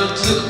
artık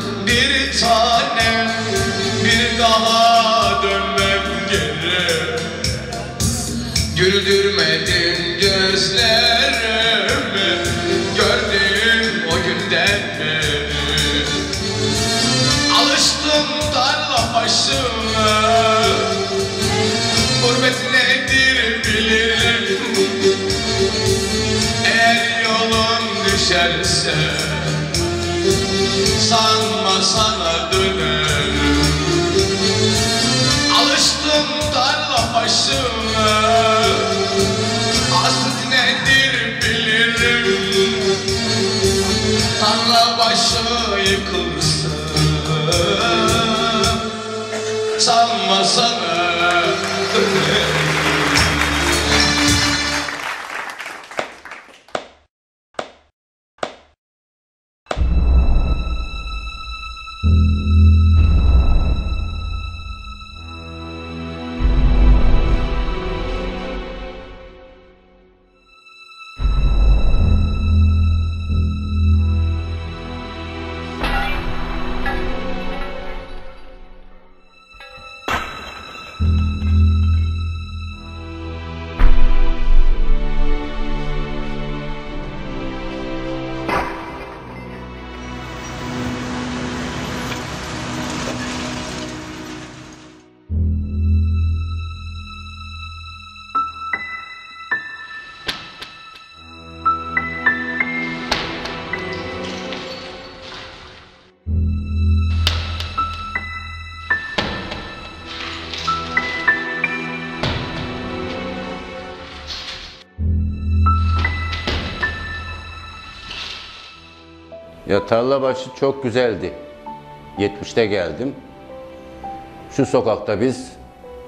Ya Tarlabaşı çok güzeldi. 70'te geldim. Şu sokakta biz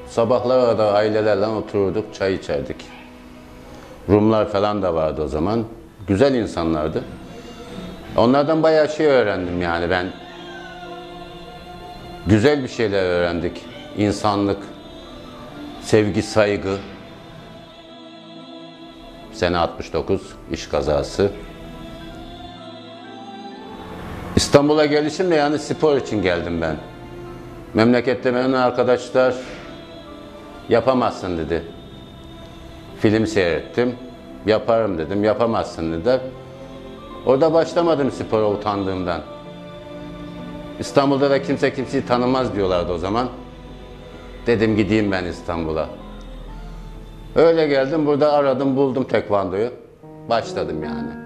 sabahlara kadar ailelerle otururduk, çay içerdik. Rumlar falan da vardı o zaman. Güzel insanlardı. Onlardan bayağı şey öğrendim yani ben. Güzel bir şeyler öğrendik. İnsanlık, sevgi, saygı. Sene 69, iş kazası. İstanbul'a gelişim de yani spor için geldim ben. Memlekette benim arkadaşlar yapamazsın dedi. Film seyrettim. Yaparım dedim. Yapamazsın dediler. Orada başlamadım spora utandığımdan. İstanbul'da da kimse kimseyi tanımaz diyorlardı o zaman. Dedim gideyim ben İstanbul'a. Öyle geldim burada aradım buldum tekvandoyu. Başladım yani.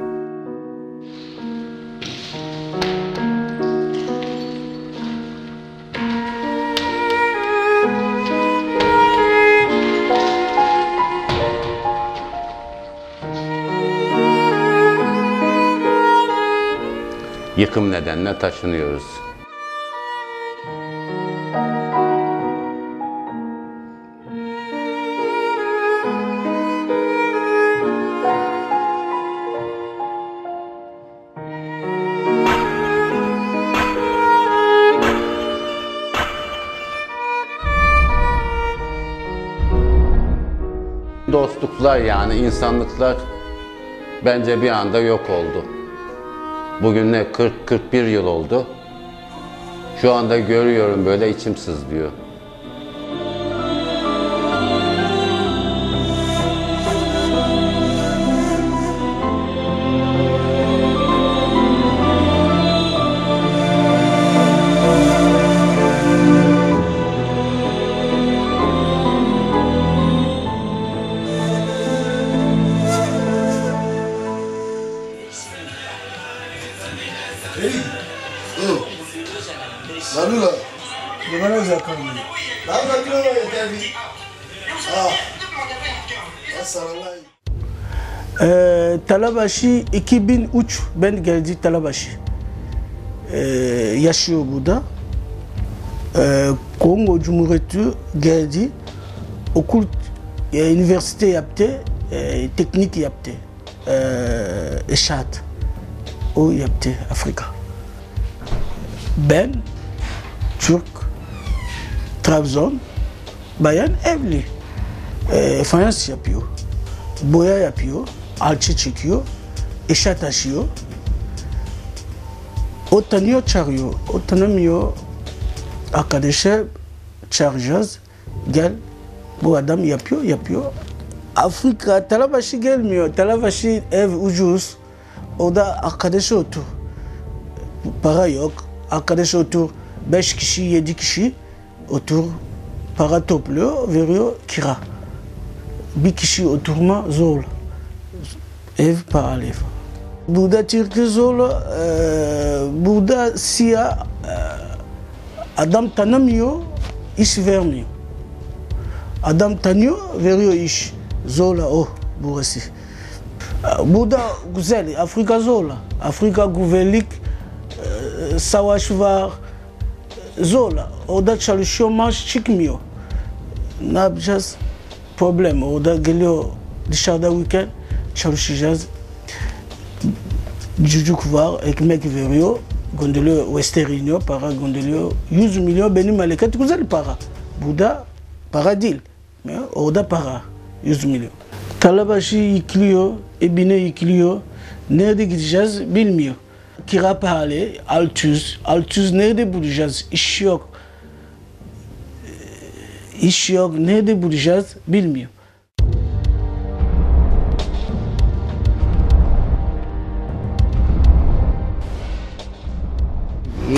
Yıkım nedenle taşınıyoruz. Dostluklar yani insanlıklar bence bir anda yok oldu. Bugün ne 40-41 yıl oldu. Şu anda görüyorum böyle içim sızlıyor. Talabaşı 2003 ben geldi Talabaşı. Ee, yaşıyor burada. Ee, Kongo Cumhuriyeti geldi. Okul, e, üniversite yaptı. e, teknik yaptı. E, inşaat. O yaptı Afrika. Ben Türk, Trabzon, bayan evli. E, fayans yapıyor. Boya yapıyor. Alçı çekiyor. Eşya taşıyor. O tanıyor çağırıyor. O tanımıyor. Arkadaşa çağıracağız. Gel. Bu adam yapıyor, yapıyor. Afrika talabaşı gelmiyor. Talabaşı ev ucuz. Orada arkadaşı otur. Para yok. Arkadaş otur. Beş kişi, yedi kişi otur. Para topluyor, veriyor kira. Bir kişi oturma zor. Ev pahalı. Burada zor. Ee, burada siyah e, adam tanımıyor, iş vermiyor. Adam tanıyor, veriyor iş. Zorla o burası. Burada güzel, Afrika zorla. Afrika güvenlik, e, savaş var. Zorla. Orada çalışıyor, maaş çıkmıyor. Ne yapacağız? Problem. Orada geliyor dışarıda weekend çalışacağız. Çocuk var, ekmek veriyor. Gönderiyor, Western Union para gönderiyor. 100 milyon benim memleket güzel para. Burada para değil. Ya, Orada para. 100 milyon. Talabaşı yıkılıyor, ebine yıkılıyor. Nerede gideceğiz bilmiyor. Kira pahalı, 600. 600 nerede bulacağız? İş yok. İş yok. Nerede bulacağız bilmiyor.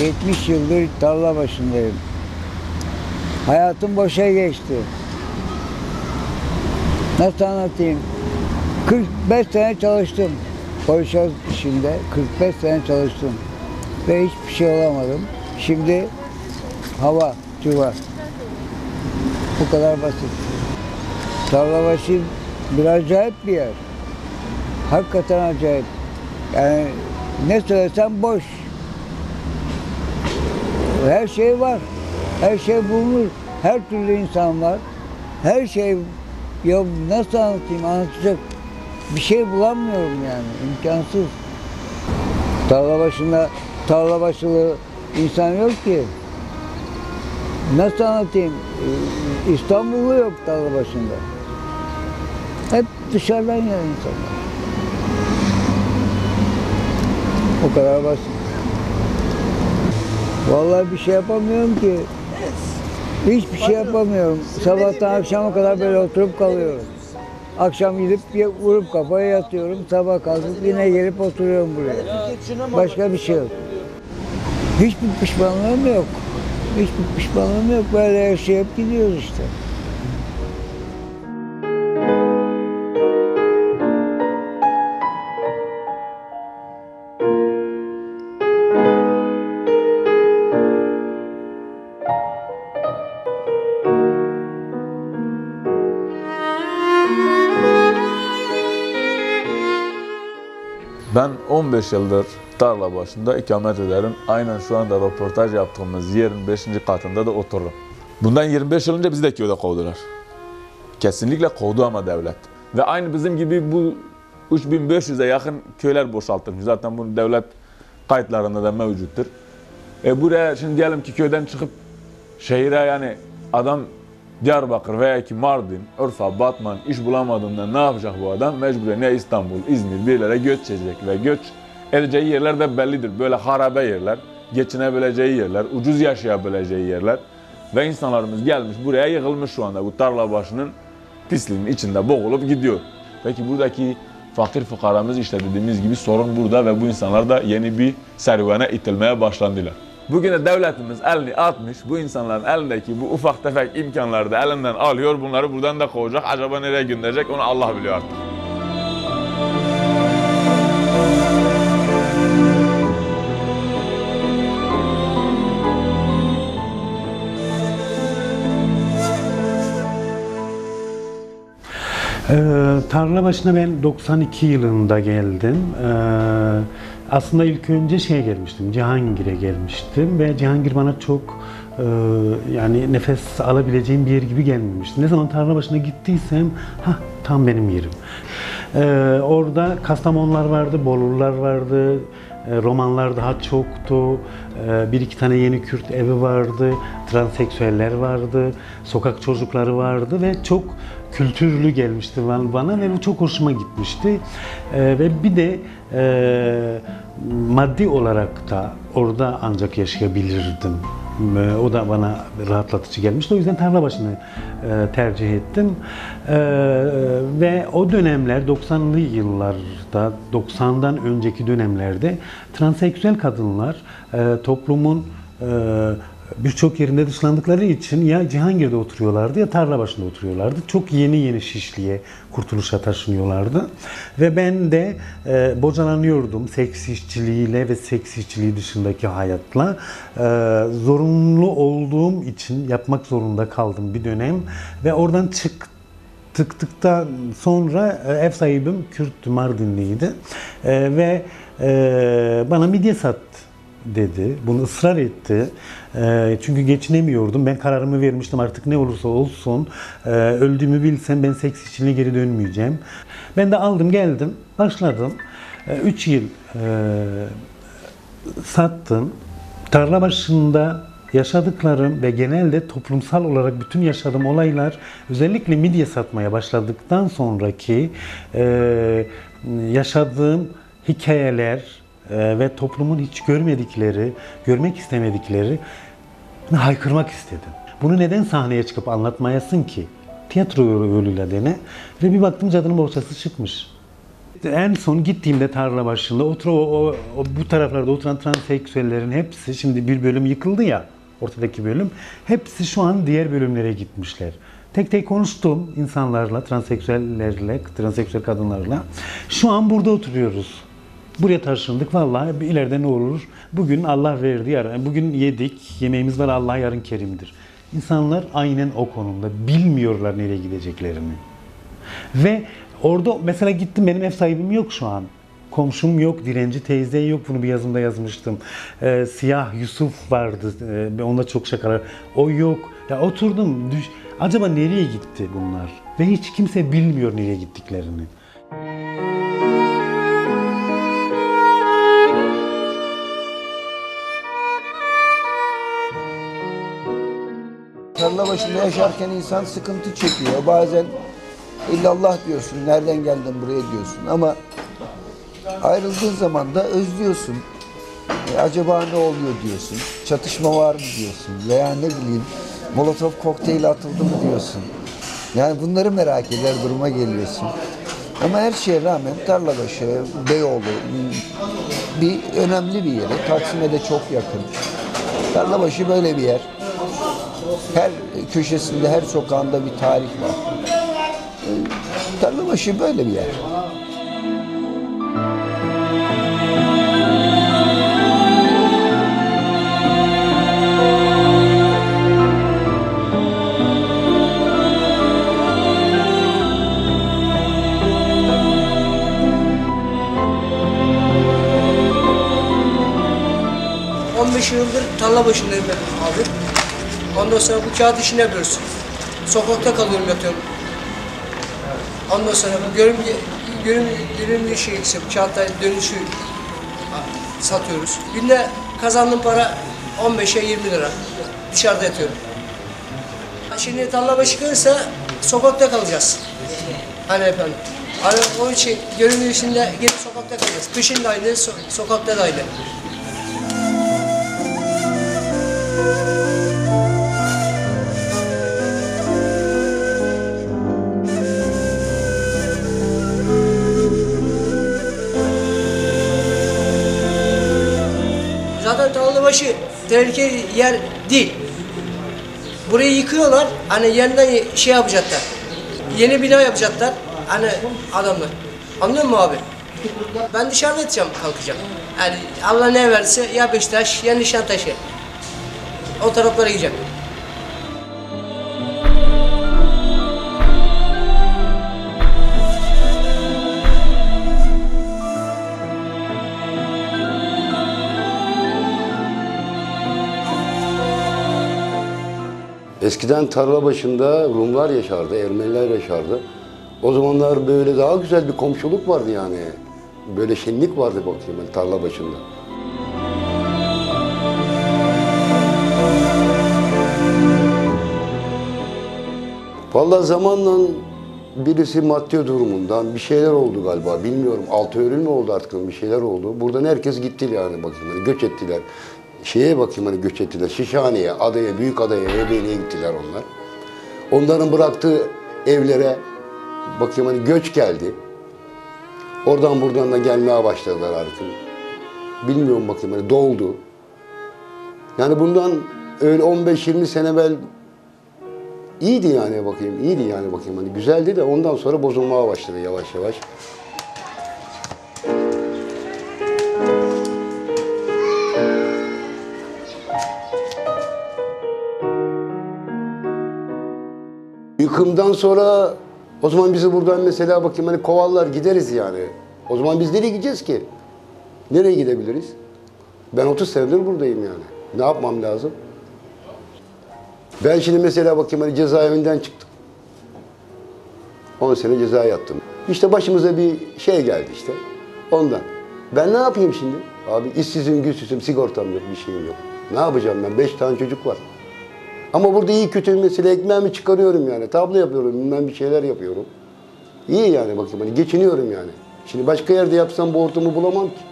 70 yıldır tarla başındayım. Hayatım boşa geçti. Nasıl anlatayım? 45 sene çalıştım. Polis işinde 45 sene çalıştım. Ve hiçbir şey olamadım. Şimdi hava, çuva. Bu kadar basit. Tarlabaşı bir acayip bir yer. Hakikaten acayip. Yani ne söylesem boş. Her şey var. Her şey bulunur. Her türlü insan var. Her şey ya nasıl anlatayım anlatacak bir şey bulamıyorum yani imkansız. Tarla başında tarla başılı insan yok ki. Nasıl anlatayım? İstanbullu yok tarla başında. Hep dışarıdan gelen insanlar. O kadar basit. Vallahi bir şey yapamıyorum ki. Hiçbir şey yapamıyorum. Sabahtan akşama kadar böyle oturup kalıyorum. Akşam gidip vurup kafaya yatıyorum. Sabah kalkıp yine gelip oturuyorum buraya. Başka bir şey yok. Hiçbir pişmanlığım yok. Hiçbir pişmanlığım yok. Böyle yaşayıp gidiyoruz işte. Ben 15 yıldır tarla başında ikamet ederim. Aynen şu anda röportaj yaptığımız yerin 5. katında da otururum. Bundan 25 yıl önce bizi de köyde kovdular. Kesinlikle kovdu ama devlet. Ve aynı bizim gibi bu 3500'e yakın köyler boşaltılmış. Zaten bunun devlet kayıtlarında da mevcuttur. E buraya şimdi diyelim ki köyden çıkıp şehire yani adam Diyarbakır veya ki Mardin, Urfa, Batman iş bulamadığında ne yapacak bu adam? Mecburen ya İstanbul, İzmir bir yerlere göç ve göç edeceği yerler de bellidir. Böyle harabe yerler, geçinebileceği yerler, ucuz yaşayabileceği yerler. Ve insanlarımız gelmiş buraya yığılmış şu anda bu tarla başının pisliğin içinde boğulup gidiyor. Peki buradaki fakir fukaramız işte dediğimiz gibi sorun burada ve bu insanlar da yeni bir serüvene itilmeye başlandılar. Bugün de devletimiz elini atmış, bu insanların elindeki bu ufak tefek imkanları da elinden alıyor, bunları buradan da kovacak. Acaba nereye gönderecek onu Allah biliyor artık. Ee, tarla başına ben 92 yılında geldim. Ee, aslında ilk önce şeye gelmiştim, Cihangir'e gelmiştim ve Cihangir bana çok e, yani nefes alabileceğim bir yer gibi gelmemişti. Ne zaman tarla başına gittiysem, ha tam benim yerim. Ee, orada Kastamonlar vardı, Bolurlar vardı, e, romanlar daha çoktu. E, bir iki tane yeni Kürt evi vardı. Transseksüeller vardı. Sokak çocukları vardı ve çok kültürlü gelmişti ban- bana ve bu çok hoşuma gitmişti. E, ve bir de e, maddi olarak da orada ancak yaşayabilirdim. E, O da bana rahatlatıcı gelmişti. O yüzden Tarlabaşı'nı e, tercih ettim. E, Ve o dönemler 90'lı yıllarda, 90'dan önceki dönemlerde transseksüel kadınlar e, toplumun e, birçok yerinde dışlandıkları için ya Cihangir'de oturuyorlardı ya Tarlabaşı'nda oturuyorlardı. Çok yeni yeni Şişli'ye, Kurtuluş'a taşınıyorlardı. Ve ben de e, bocalanıyordum seks işçiliğiyle ve seks işçiliği dışındaki hayatla. E, zorunlu olduğum için yapmak zorunda kaldım bir dönem. Ve oradan çıktım tıktıktan sonra e, ev sahibim Kürt Mardinliydi E, ve e, bana midye sat dedi. Bunu ısrar etti. E, çünkü geçinemiyordum. Ben kararımı vermiştim artık ne olursa olsun. E, öldüğümü bilsem ben seks işçiliğine geri dönmeyeceğim. Ben de aldım geldim başladım. 3 yıl e, sattım. Tarla başında yaşadıklarım ve genelde toplumsal olarak bütün yaşadığım olaylar özellikle midye satmaya başladıktan sonraki e, yaşadığım hikayeler ve toplumun hiç görmedikleri, görmek istemedikleri haykırmak istedim. Bunu neden sahneye çıkıp anlatmayasın ki? Tiyatro yoluyla dene. Ve bir baktım cadının bohçası çıkmış. En son gittiğimde tarla başında otur o, o- o bu taraflarda oturan transseksüellerin hepsi şimdi bir bölüm yıkıldı ya ortadaki bölüm hepsi şu an diğer bölümlere gitmişler. Tek tek konuştum insanlarla, transseksüellerle, transseksüel kadınlarla. Şu an burada oturuyoruz. Buraya taşındık vallahi ileride ne olur? Bugün Allah verdi yarın. Bugün yedik, yemeğimiz var Allah yarın kerimdir. İnsanlar aynen o konumda bilmiyorlar nereye gideceklerini. Ve orada mesela gittim benim ev sahibim yok şu an. Komşum yok, direnci teyze yok. Bunu bir yazımda yazmıştım. Ee, siyah Yusuf vardı. Ee, onunla çok şakalar. O yok. Ya oturdum. Düş... Acaba nereye gitti bunlar? Ve hiç kimse bilmiyor nereye gittiklerini. Tarla başında yaşarken insan sıkıntı çekiyor. Bazen illallah diyorsun, nereden geldin buraya diyorsun. Ama ayrıldığın zaman da özlüyorsun. E, acaba ne oluyor diyorsun. Çatışma var mı diyorsun. Veya ne bileyim Molotov kokteyli atıldı mı diyorsun. Yani bunları merak eder duruma geliyorsun. Ama her şeye rağmen Tarlabaşı, Beyoğlu bir önemli bir yeri. Taksim'e de çok yakın. Tarlabaşı böyle bir yer. Her köşesinde, her sokağında bir tarih var. Tarlabaşı böyle bir yer. Hı. 15 yıldır tarla başındayım ben abi. Ondan sonra bu kağıt işini yapıyoruz. Sokakta kalıyorum yatıyorum. Ondan sonra bu görüm, görüm, görümlü şey ise bu kağıtta dönüşü satıyoruz. Günde kazandığım para 15'e 20 lira. Dışarıda yatıyorum. Şimdi tarla başı kalırsa sokakta kalacağız. Hani efendim. Hani onun için görünüm işinde gelip sokakta kalacağız. Kışın da aynı, so- sokakta da aynı. Tarlabaşı tehlikeli yer değil. Burayı yıkıyorlar, hani yeniden şey yapacaklar. Yeni bina yapacaklar, hani adamlar. Anlıyor musun abi? Ben dışarıda yatacağım, kalkacağım. Yani Allah ne verse ya Beşiktaş ya Nişantaşı. O taraflara gideceğim. Eskiden tarla başında Rumlar yaşardı, Ermeniler yaşardı. O zamanlar böyle daha güzel bir komşuluk vardı yani. Böyle şenlik vardı bakayım ben tarla başında. Vallahi zamanla birisi maddi durumundan bir şeyler oldu galiba bilmiyorum. Altı ölüm mü oldu artık bir şeyler oldu. Buradan herkes gitti yani bakayım hani göç ettiler. Şeye bakayım hani göç ettiler. Şişhane'ye, adaya, büyük adaya, Ereğli'ye gittiler onlar. Onların bıraktığı evlere bakayım hani göç geldi. Oradan buradan da gelmeye başladılar artık. Bilmiyorum bakayım hani doldu. Yani bundan öyle 15-20 sene evvel iyiydi yani bakayım, iyiydi yani bakayım hani güzeldi de ondan sonra bozulmaya başladı yavaş yavaş. Yıkımdan sonra o zaman bizi buradan mesela bakayım hani kovallar gideriz yani. O zaman biz nereye gideceğiz ki? Nereye gidebiliriz? Ben 30 senedir buradayım yani. Ne yapmam lazım? Ben şimdi mesela bakayım hani cezaevinden çıktım. 10 sene ceza yattım. İşte başımıza bir şey geldi işte. Ondan. Ben ne yapayım şimdi? Abi işsizim, güçsüzüm, sigortam yok, bir şeyim yok. Ne yapacağım ben? 5 tane çocuk var. Ama burada iyi kötü mesela ekmeğimi çıkarıyorum yani. Tablo yapıyorum, bilmem bir şeyler yapıyorum. İyi yani bakayım hani geçiniyorum yani. Şimdi başka yerde yapsam bu ortamı bulamam ki.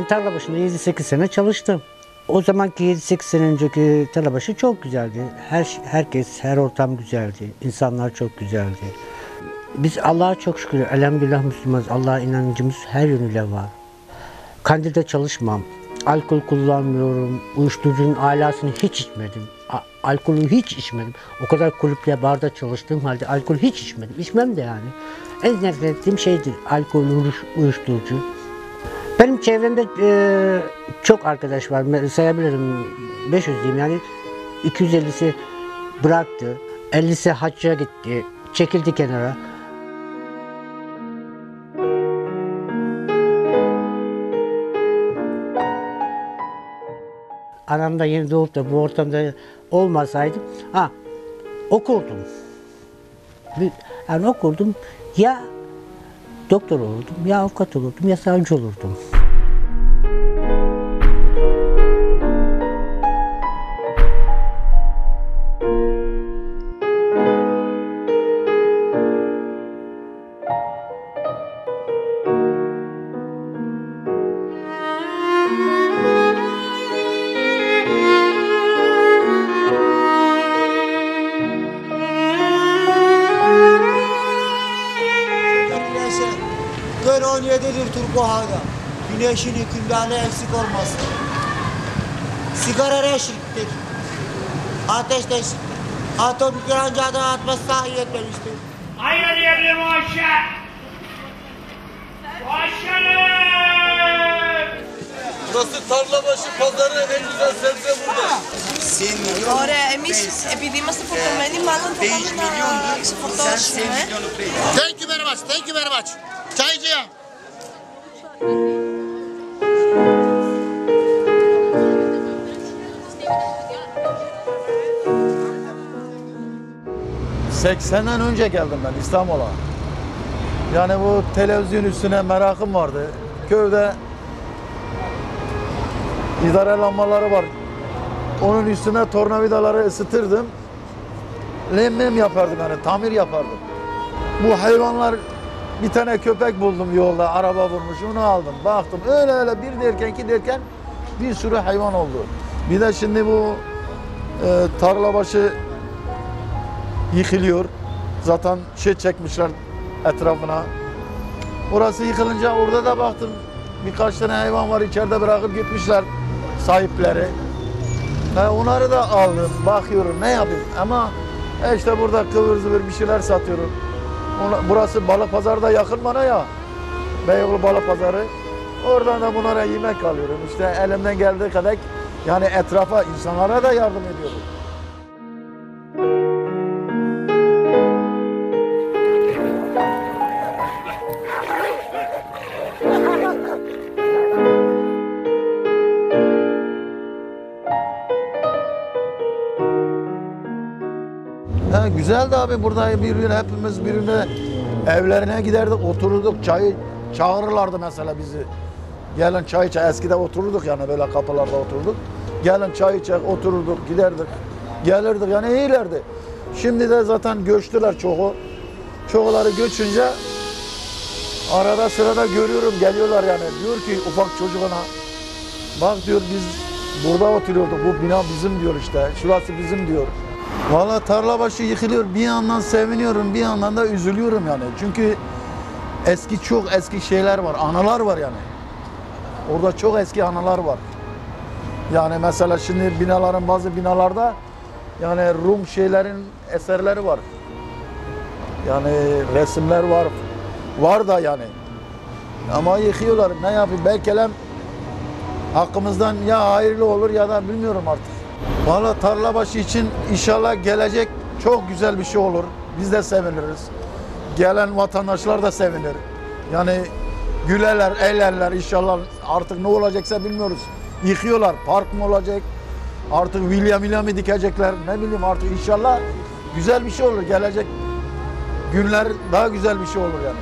Ben tarla başında 7-8 sene çalıştım. O zamanki 7-8 sene önceki tarla başı çok güzeldi. Her herkes, her ortam güzeldi. İnsanlar çok güzeldi. Biz Allah'a çok şükür, elhamdülillah Müslümanız. Allah'a inancımız her yönüyle var. Kandilde çalışmam. Alkol kullanmıyorum. Uyuşturucunun alasını hiç içmedim. Alkolü hiç içmedim. O kadar kulüple barda çalıştığım halde alkol hiç içmedim. İçmem de yani. En nefret ettiğim şeydir alkol, uyuş- uyuşturucu. Benim çevremde eee, çok arkadaş var. Sayabilirim 500 diyeyim yani 250'si bıraktı. 50'si hacca gitti. Çekildi kenara. Anam da yeni doğup da bu ortamda olmasaydı ha okurdum. Yani okurdum ya doktor olurdum ya avukat olurdum ya savcı olurdum. Güneşin hükümdarı eksik olmasın. Sigara reşittir. Ateş de eşittir. Atom kırancadan atması sahi etmemiştir. Hayır yerli muhaşer! Muhaşerler! Burası Tarlabaşı pazarı en güzel sebze burada. Ωραία, εμείς επειδή είμαστε φορτωμένοι, μάλλον θα πάμε να ξεφορτώσουμε. Thank you very much. Thank you very much. Çaycıya. ...80'den önce geldim ben İstanbul'a. Yani bu televizyon üstüne merakım vardı. Köyde idare lambaları var. Onun üstüne tornavidaları ısıtırdım. Lemmem yapardık hani tamir yapardım. Bu hayvanlar bir tane köpek buldum yolda araba vurmuş onu aldım baktım öyle öyle bir derken iki derken bir sürü hayvan oldu. Bir de şimdi bu e, tarla başı yıkılıyor. Zaten şey çekmişler etrafına. Orası yıkılınca orada da baktım birkaç tane hayvan var içeride bırakıp gitmişler sahipleri. He, onları da aldım, bakıyorum ne yapayım ama e işte burada kıvır zıvır bir şeyler satıyorum. Burası balık pazarı da yakın bana ya. Beyoğlu balık pazarı. Oradan da bunlara yemek alıyorum. İşte elimden geldiği kadar yani etrafa insanlara da yardım ediyorum. Güzeldi abi burada birbirine hepimiz birbirine evlerine giderdik otururduk çay çağırırlardı mesela bizi. Gelin çay içe eskide otururduk yani böyle kapılarda oturduk. Gelin çay içe otururduk giderdik. Gelirdik yani iyilerdi. Şimdi de zaten göçtüler çoğu. Çoğuları göçünce arada sırada görüyorum geliyorlar yani. Diyor ki ufak çocuğuna bak diyor biz burada oturuyorduk bu bina bizim diyor işte. Şurası bizim diyor. Valla tarla başı yıkılıyor. Bir yandan seviniyorum, bir yandan da üzülüyorum yani. Çünkü eski çok eski şeyler var, anılar var yani. Orada çok eski anılar var. Yani mesela şimdi binaların bazı binalarda yani Rum şeylerin eserleri var. Yani resimler var. Var da yani. Ama yıkıyorlar. Ne yapayım? Belki hakkımızdan ya hayırlı olur ya da bilmiyorum artık. Valla tarlabaşı için inşallah gelecek çok güzel bir şey olur. Biz de seviniriz. Gelen vatandaşlar da sevinir. Yani gülerler, eğlerler inşallah artık ne olacaksa bilmiyoruz. Yıkıyorlar. Park mı olacak? Artık William William'ı dikecekler. Ne bileyim artık inşallah güzel bir şey olur. Gelecek günler daha güzel bir şey olur yani.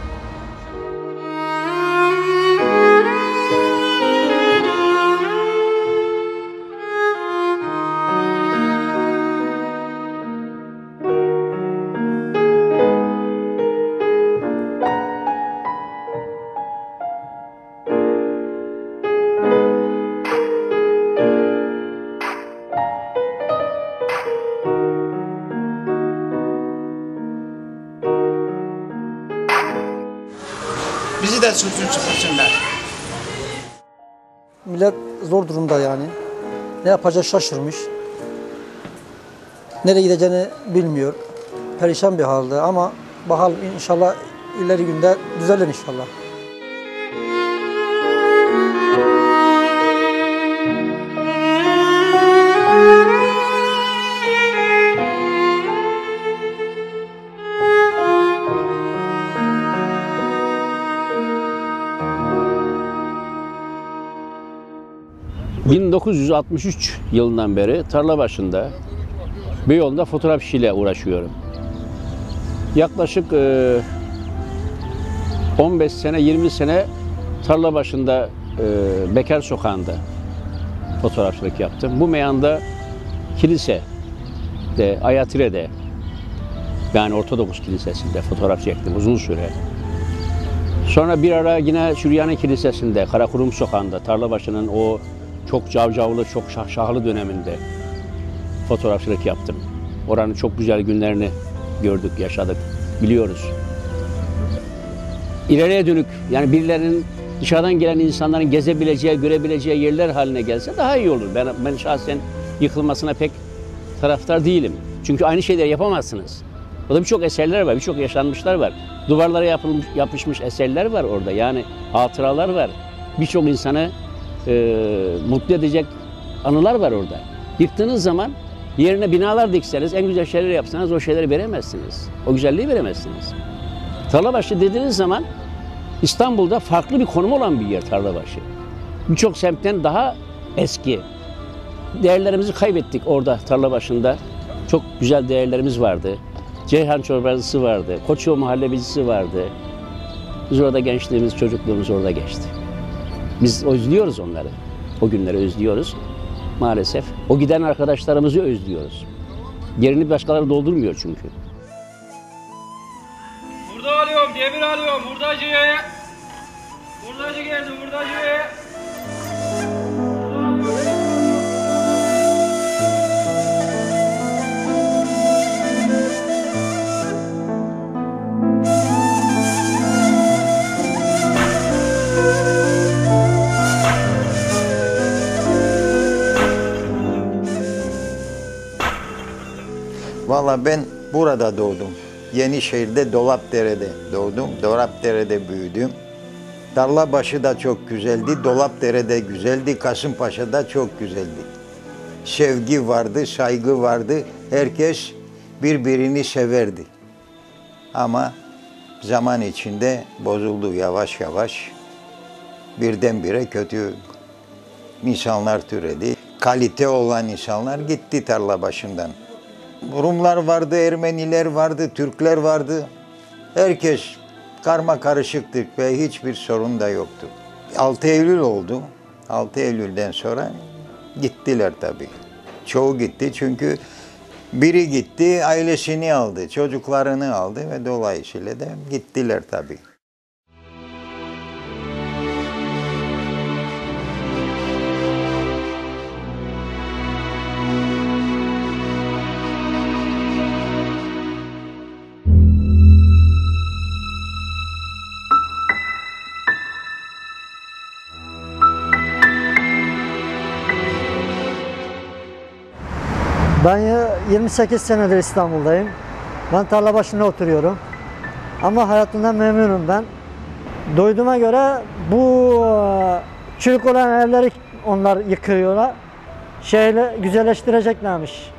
De sürsün süpürsünler. Millet zor durumda yani. Ne yapacak şaşırmış. Nereye gideceğini bilmiyor. Perişan bir halde ama bakalım inşallah ileri günde düzelir inşallah. 1963 yılından beri tarla başında Beyoğlu'nda fotoğraf işiyle uğraşıyorum. Yaklaşık e, 15 sene 20 sene tarla başında e, Bekar Sokağı'nda fotoğrafçılık yaptım. Bu meyanda kilise de Ayatire'de yani Ortodoks Kilisesi'nde fotoğraf çektim uzun süre. Sonra bir ara yine Süryani Kilisesi'nde Karakurum Sokağı'nda Tarlabaşı'nın o çok cavcavlı, çok şahşahlı döneminde fotoğrafçılık yaptım. Oranın çok güzel günlerini gördük, yaşadık, biliyoruz. İleriye dönük yani birilerinin dışarıdan gelen insanların gezebileceği, görebileceği yerler haline gelse daha iyi olur. Ben, ben şahsen yıkılmasına pek taraftar değilim. Çünkü aynı şeyleri yapamazsınız. Orada birçok eserler var, birçok yaşanmışlar var. Duvarlara yapılmış, yapışmış eserler var orada. Yani hatıralar var. Birçok insanı e, mutlu edecek anılar var orada. Yıktığınız zaman yerine binalar dikseniz, en güzel şeyler yapsanız o şeyleri veremezsiniz. O güzelliği veremezsiniz. Tarlabaşı dediğiniz zaman İstanbul'da farklı bir konum olan bir yer Tarlabaşı. Birçok semtten daha eski. Değerlerimizi kaybettik orada Tarlabaşı'nda. Çok güzel değerlerimiz vardı. Ceyhan çorbacısı vardı. Koçyol muhallebicisi vardı. Biz orada gençliğimiz, çocukluğumuz orada geçti. Biz özlüyoruz onları. O günleri özlüyoruz. Maalesef. O giden arkadaşlarımızı özlüyoruz. Yerini başkaları doldurmuyor çünkü. Burada alıyorum, demir alıyorum, hurdacı. Hurdacı geldi, hurdacı. Valla ben burada doğdum. Yenişehir'de Dolapdere'de doğdum. Dolapdere'de büyüdüm. Tarlabaşı da çok güzeldi. Dolapdere'de güzeldi. Kasımpaşa'da çok güzeldi. Sevgi vardı, saygı vardı. Herkes birbirini severdi. Ama zaman içinde bozuldu yavaş yavaş. Birdenbire kötü insanlar türedi. Kalite olan insanlar gitti tarla başından. Rumlar vardı, Ermeniler vardı, Türkler vardı. Herkes karma karışıktık ve hiçbir sorun da yoktu. 6 Eylül oldu. 6 Eylül'den sonra gittiler tabii. Çoğu gitti çünkü biri gitti, ailesini aldı, çocuklarını aldı ve dolayısıyla da gittiler tabii. 28 senedir İstanbul'dayım. Ben tarla başında oturuyorum. Ama hayatımdan memnunum ben. Duyduğuma göre bu e, çürük olan evleri onlar yıkıyorlar. Şeyle güzelleştireceklermiş.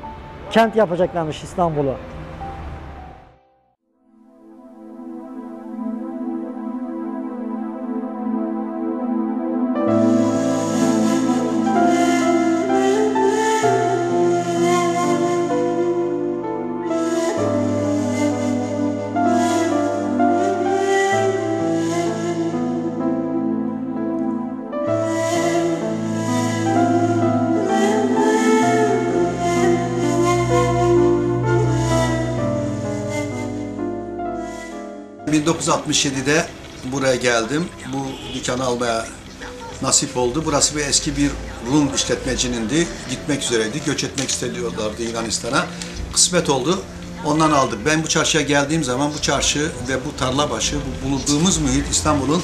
Kent yapacaklarmış İstanbul'u. 1967'de buraya geldim. Bu dükkanı almaya nasip oldu. Burası bir eski bir Rum işletmecinindi. Gitmek üzereydi. Göç etmek istediyorlardı Yunanistan'a. Kısmet oldu. Ondan aldık. Ben bu çarşıya geldiğim zaman bu çarşı ve bu tarlabaşı, bu bulunduğumuz muhit İstanbul'un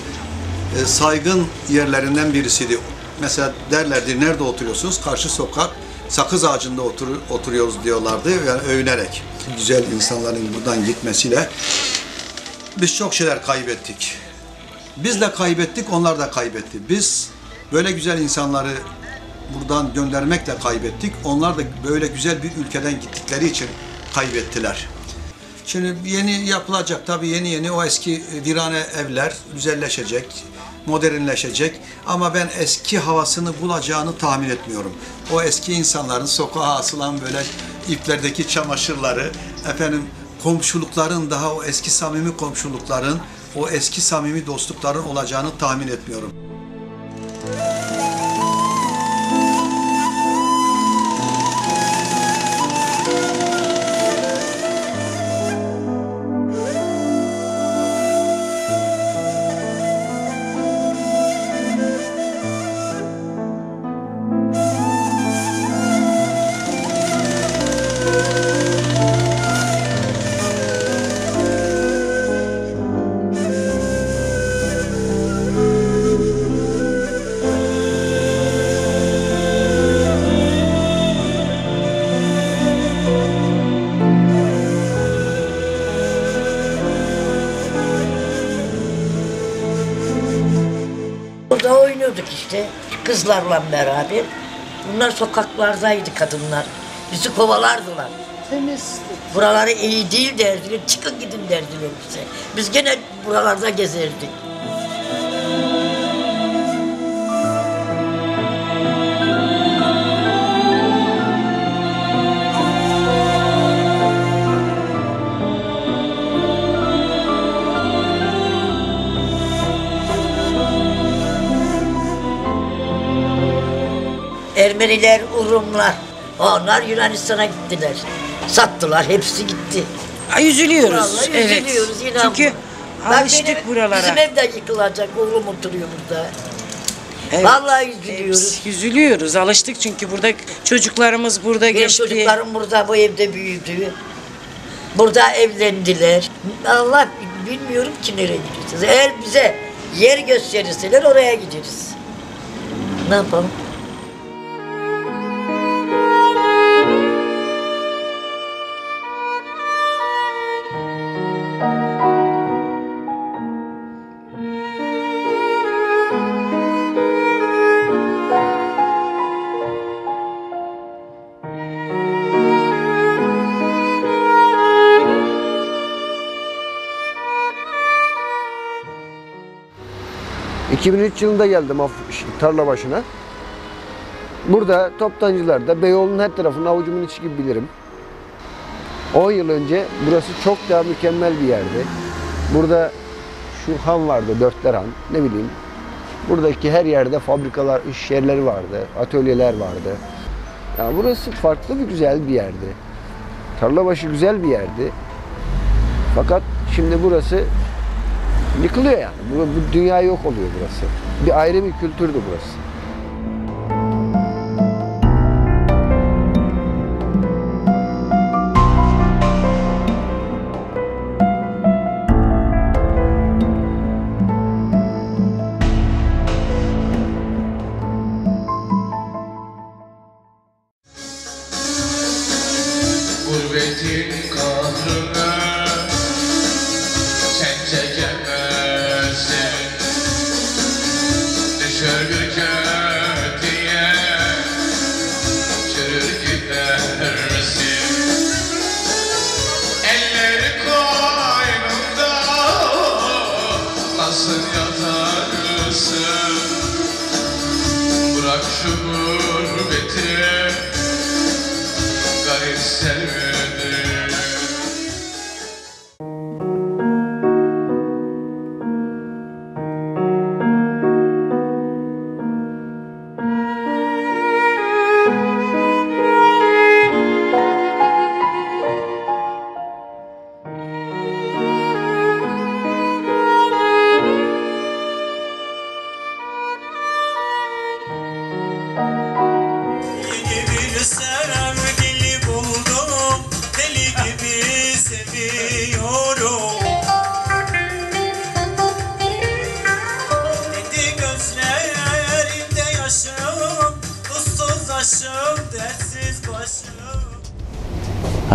e, saygın yerlerinden birisiydi. Mesela derlerdi nerede oturuyorsunuz? Karşı sokak sakız ağacında otur, oturuyoruz diyorlardı yani övünerek. Güzel insanların buradan gitmesiyle biz çok şeyler kaybettik. Biz de kaybettik, onlar da kaybetti. Biz böyle güzel insanları buradan göndermekle kaybettik. Onlar da böyle güzel bir ülkeden gittikleri için kaybettiler. Şimdi yeni yapılacak tabii yeni yeni o eski virane evler güzelleşecek, modernleşecek. Ama ben eski havasını bulacağını tahmin etmiyorum. O eski insanların sokağa asılan böyle iplerdeki çamaşırları, efendim komşulukların daha o eski samimi komşulukların, o eski samimi dostlukların olacağını tahmin etmiyorum. Kızlarla beraber. Bunlar sokaklardaydı kadınlar. Bizi kovalardılar. Temiz. Buraları iyi değil derdiler. Çıkın gidin derdiler bize. Biz gene buralarda gezerdik. Ermeniler, Urumlar. Onlar Yunanistan'a gittiler. Sattılar, hepsi gitti. Ay, üzülüyoruz, Vallahi evet. üzülüyoruz, inan Çünkü Bak alıştık benim- buralara. Bizim ev de yıkılacak, oğlum oturuyor burada. Vallahi üzülüyoruz. hepsi Üzülüyoruz. Alıştık çünkü burada çocuklarımız burada Benim geçti. çocuklarım burada, bu evde büyüdü. Burada evlendiler. Allah bilmiyorum ki nereye gideceğiz. Eğer bize yer gösterirseler oraya gideriz. Ne yapalım? 2003 yılında geldim tarla başına. Burada toptancılarda Beyoğlu'nun her tarafını avucumun içi gibi bilirim. 10 yıl önce burası çok daha mükemmel bir yerdi. Burada şu han vardı, dörtler han, ne bileyim. Buradaki her yerde fabrikalar, iş yerleri vardı, atölyeler vardı. Ya burası farklı bir güzel bir yerdi. Tarlabaşı güzel bir yerdi. Fakat şimdi burası yıkılıyor yani. Bu, bu dünya yok oluyor burası. Bir ayrı bir kültürdü burası.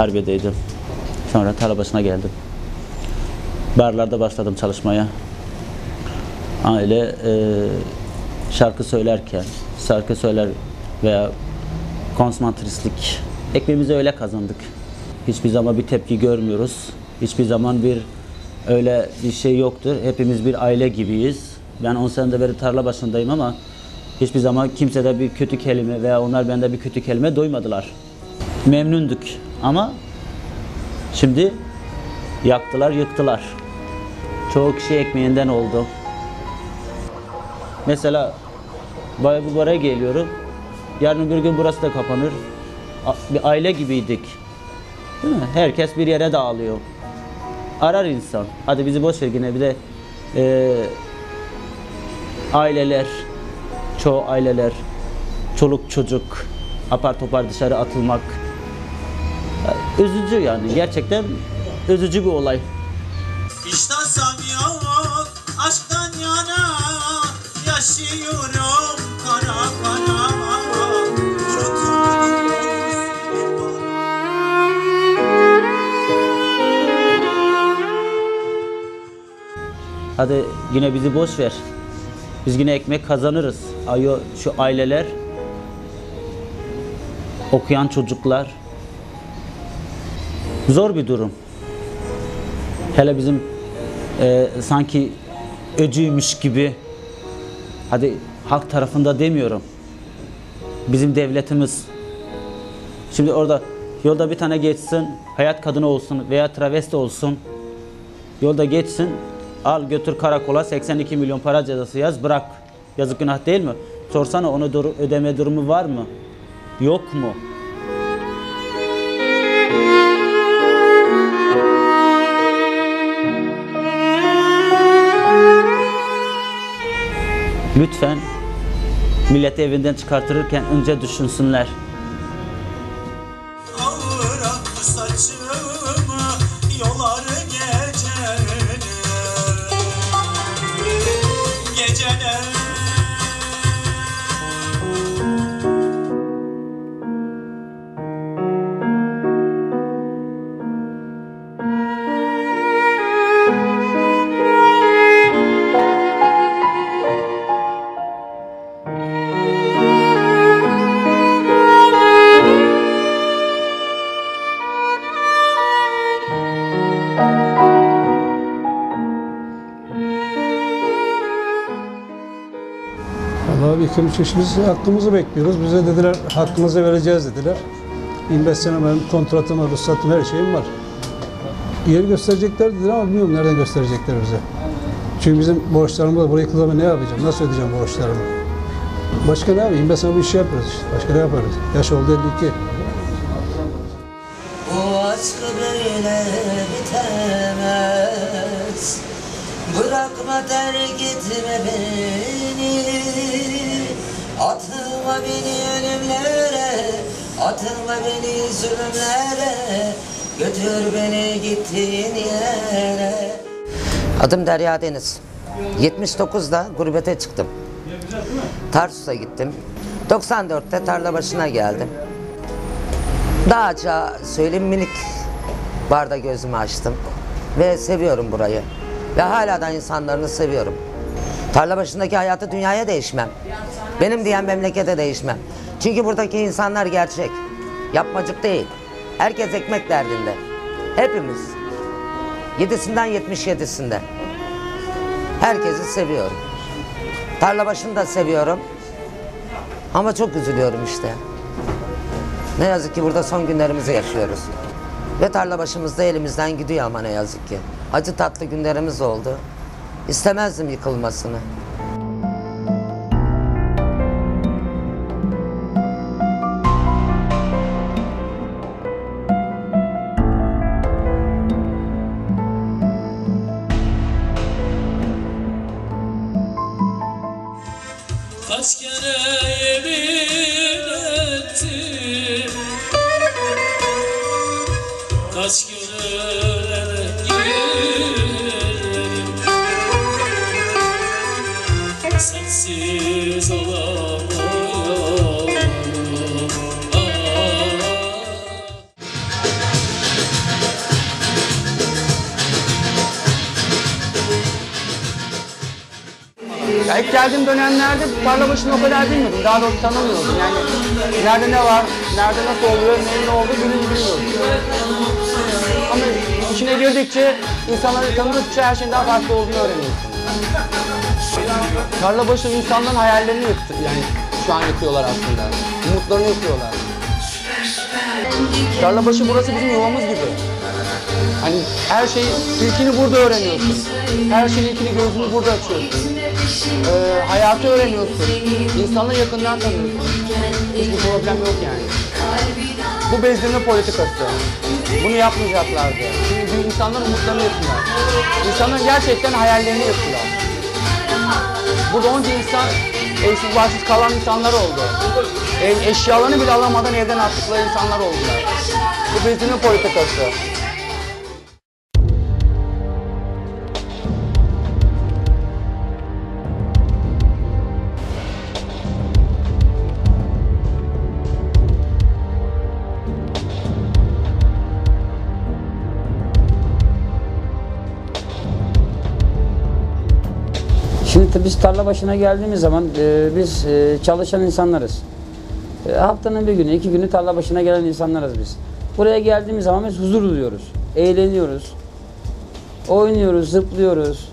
Harbiye'deydim. Sonra Tarlabaşı'na geldim. Barlarda başladım çalışmaya. Aile e, şarkı söylerken, şarkı söyler veya konsantristlik ekmeğimizi öyle kazandık. Hiçbir zaman bir tepki görmüyoruz. Hiçbir zaman bir öyle bir şey yoktur. Hepimiz bir aile gibiyiz. Ben 10 senede beri tarla başındayım ama hiçbir zaman kimsede bir kötü kelime veya onlar bende bir kötü kelime duymadılar. Memnunduk ama şimdi yaktılar, yıktılar. Çoğu kişi ekmeğinden oldu. Mesela bay- bu buraya geliyorum. Yarın bir gün burası da kapanır. Bir aile gibiydik. Değil mi? Herkes bir yere dağılıyor. Arar insan. Hadi bizi boş ver yine bir de e, aileler, çoğu aileler, çoluk çocuk, apar topar dışarı atılmak. Üzücü yani. Gerçekten üzücü bir olay. İştasam yok aşktan yana Yaşıyorum kara kara Hadi yine bizi boş ver. Biz yine ekmek kazanırız. Ayo şu aileler, okuyan çocuklar. Zor bir durum. Hele bizim e, sanki öcüymüş gibi. Hadi halk tarafında demiyorum. Bizim devletimiz. Şimdi orada yolda bir tane geçsin, hayat kadını olsun veya travesti olsun. Yolda geçsin, al götür karakola 82 milyon para cezası yaz bırak. Yazık günah değil mi? Sorsana dur- ödeme durumu var mı? Yok mu? Lütfen milleti evinden çıkartırken önce düşünsünler. Buçuk yaş biz hakkımızı bekliyoruz. Bize dediler hakkımızı vereceğiz dediler. 25 sene benim kontratım var, ruhsatım, her şeyim var. Yer gösterecekler dediler ama bilmiyorum nereden gösterecekler bize. Çünkü bizim borçlarımız var. Burayı yıkıldı ne yapacağım? Nasıl ödeyeceğim borçlarımı? Başka ne yapayım? 25 sene bu işi yapıyoruz işte. Başka ne yaparız? Yaş oldu 52. Bu aşk böyle bitemez Bırakma terk etme beni Atma beni ölümlere Atma beni zulümlere Götür beni gittiğin yere Adım Derya Deniz. 79'da gurbete çıktım. Tarsus'a gittim. 94'te tarla başına geldim. Açığa söyleyeyim minik barda gözümü açtım. Ve seviyorum burayı. Ve hala da insanlarını seviyorum. Tarla başındaki hayatı dünyaya değişmem. Benim diyen memlekete değişmem. Çünkü buradaki insanlar gerçek. Yapmacık değil. Herkes ekmek derdinde. Hepimiz. Yedisinden 77'sinde. Herkesi seviyorum. Tarla başını da seviyorum. Ama çok üzülüyorum işte. Ne yazık ki burada son günlerimizi yaşıyoruz. Ve tarla başımızda elimizden gidiyor ama ne yazık ki. Acı tatlı günlerimiz oldu. İstemezdim yıkılmasını. Kaç kere yemin ettim Kaç gönüllere ilk geldiğim dönemlerde tarla başını o kadar bilmiyordum. Daha doğrusu tanımıyordum. Yani nerede ne var, nerede nasıl oluyor, neyin ne olduğu bilmiyordum. Ama içine girdikçe, insanları tanıdıkça her şeyin daha farklı olduğunu öğreniyorsun. Tarla başı insanların hayallerini yıktı. Yani şu an yıkıyorlar aslında. Umutlarını yıkıyorlar. Tarlabaşı burası bizim yuvamız gibi. Hani her şey ilkini burada öğreniyorsun. Her şeyin ilkini gözünü burada açıyorsun. Ee, hayatı öğreniyorsun. İnsanları yakından tanıyorsun. Hiçbir problem yok yani. Bu bezdirme politikası. Bunu yapmayacaklardı. Çünkü insanlar umutlarını yıktılar. İnsanların gerçekten hayallerini yıktılar. Burada onca insan evsiz barksız kalan insanlar oldu. Ev, eşyalarını bile alamadan evden attıkları insanlar oldular. Bu bezdirme politikası. Şimdi biz tarla başına geldiğimiz zaman e, biz e, çalışan insanlarız. E, haftanın bir günü, iki günü tarla başına gelen insanlarız biz. Buraya geldiğimiz zaman biz huzur duyuyoruz, eğleniyoruz, oynuyoruz, zıplıyoruz.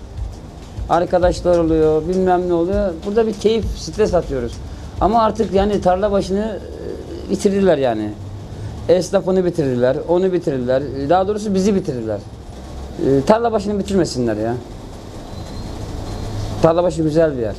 Arkadaşlar oluyor, bilmem ne oluyor. Burada bir keyif, stres atıyoruz. Ama artık yani tarla başını e, bitirdiler yani. Esnafını bitirdiler, onu bitirdiler. Daha doğrusu bizi bitirdiler. E, tarla başını bitirmesinler ya. Tarlabaşı güzel bir yer.